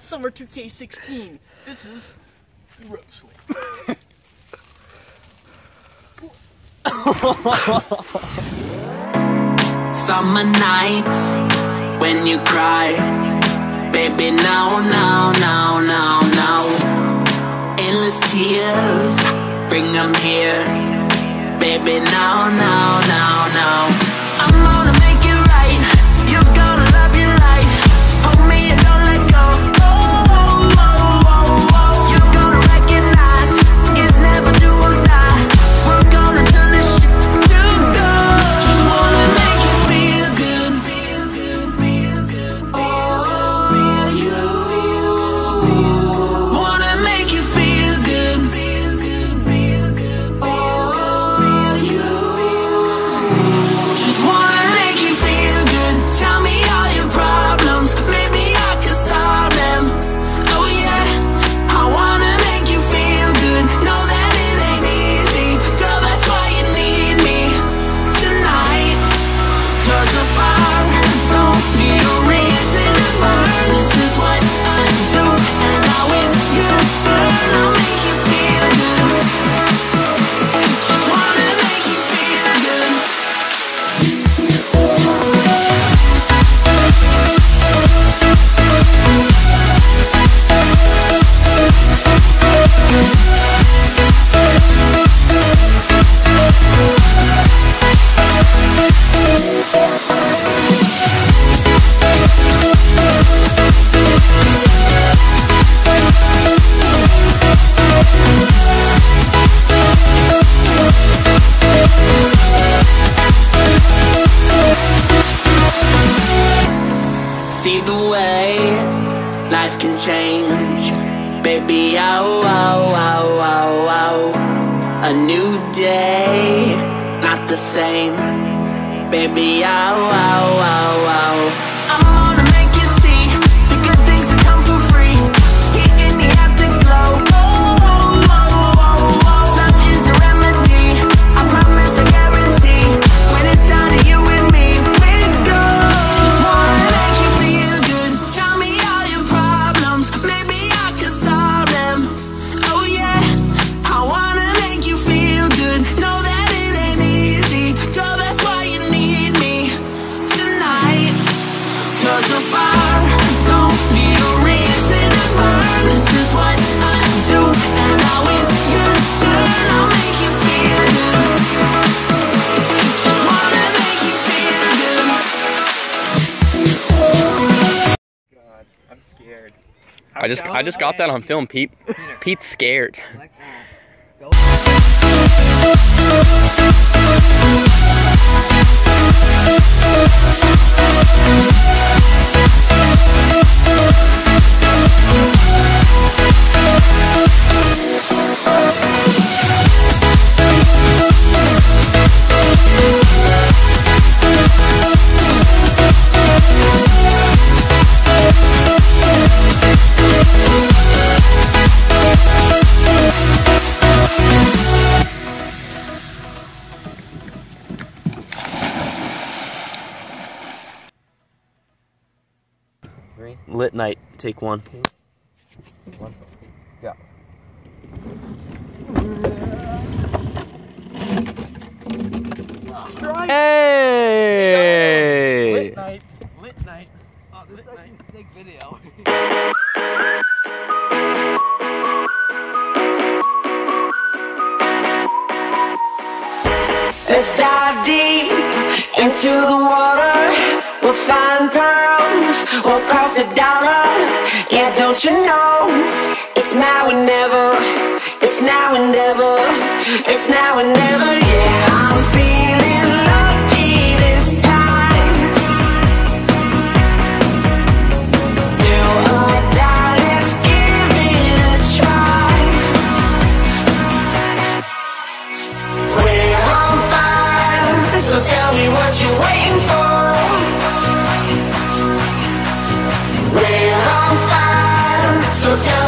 Summer 2K16. This is Roseway. Summer nights when you cry, baby. Now, now, now, now, now. Endless tears, bring them here, baby. Now, now, now. you. you turn on me. be. A new day, not the same. Baby, out, out, out, out. I just I just got that on film, Pete. Pete's scared. Lit night. Take one. Two, one. Hey! Lit night. Lit night. Oh, this is sick video. Let's dive deep into the water. We'll find dollar. Yeah, don't you know? It's now and never. It's now and never. It's now and never, yeah. so tell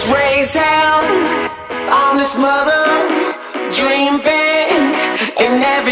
Let's raise hell on this mother dream big in every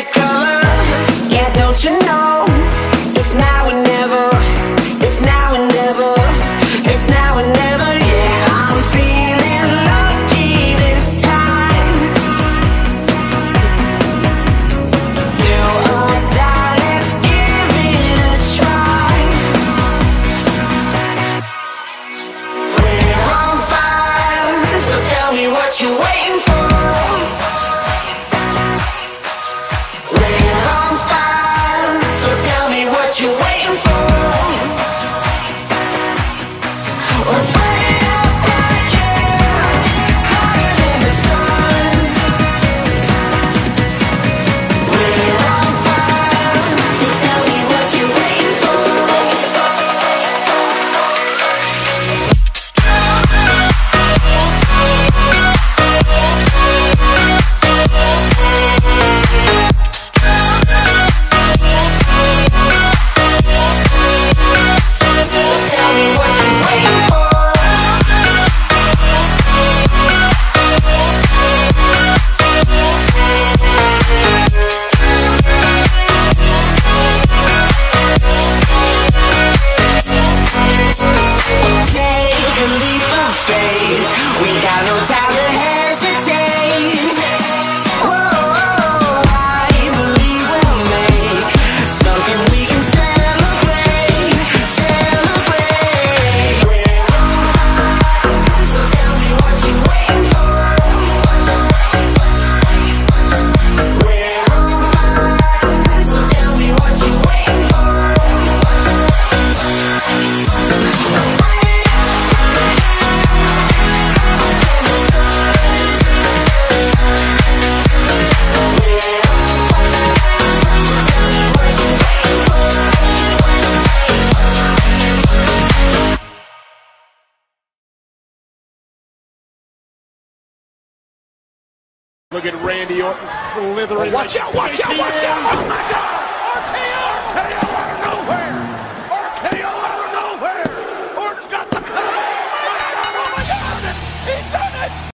what you wait Look at Randy Orton slithering. Watch out, watch out, watch out! Oh my God!